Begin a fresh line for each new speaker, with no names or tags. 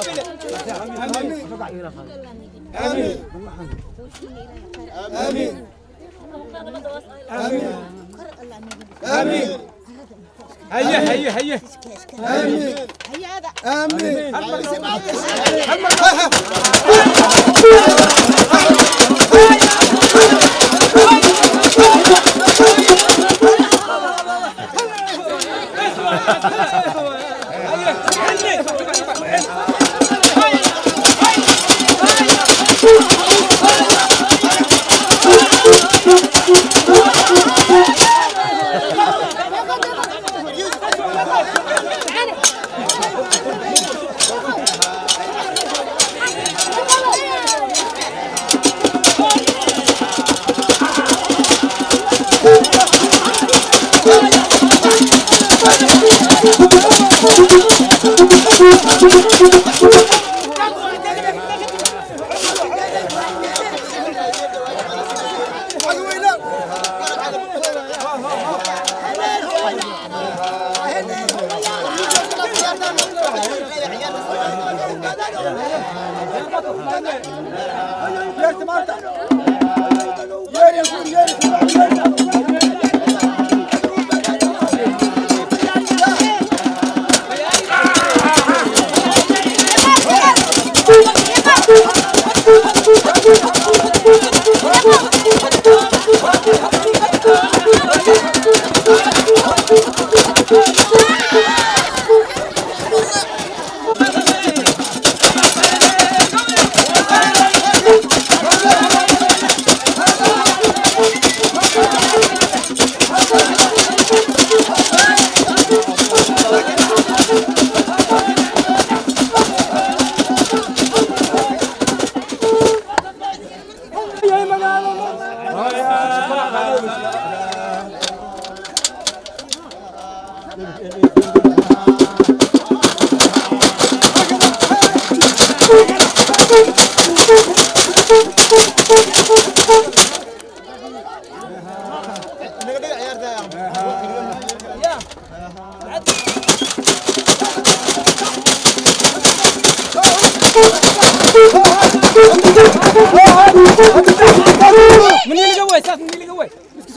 آمين آمين آمين هيا هيا هيا آمين
هيا هذا آمين هيا
هيا
Yertim artık. Yerim, yerim. Thank you.
Menino jogou essa menina.